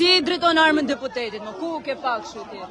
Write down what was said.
Si i drejton armën deputetit, më kuqe pak shutit?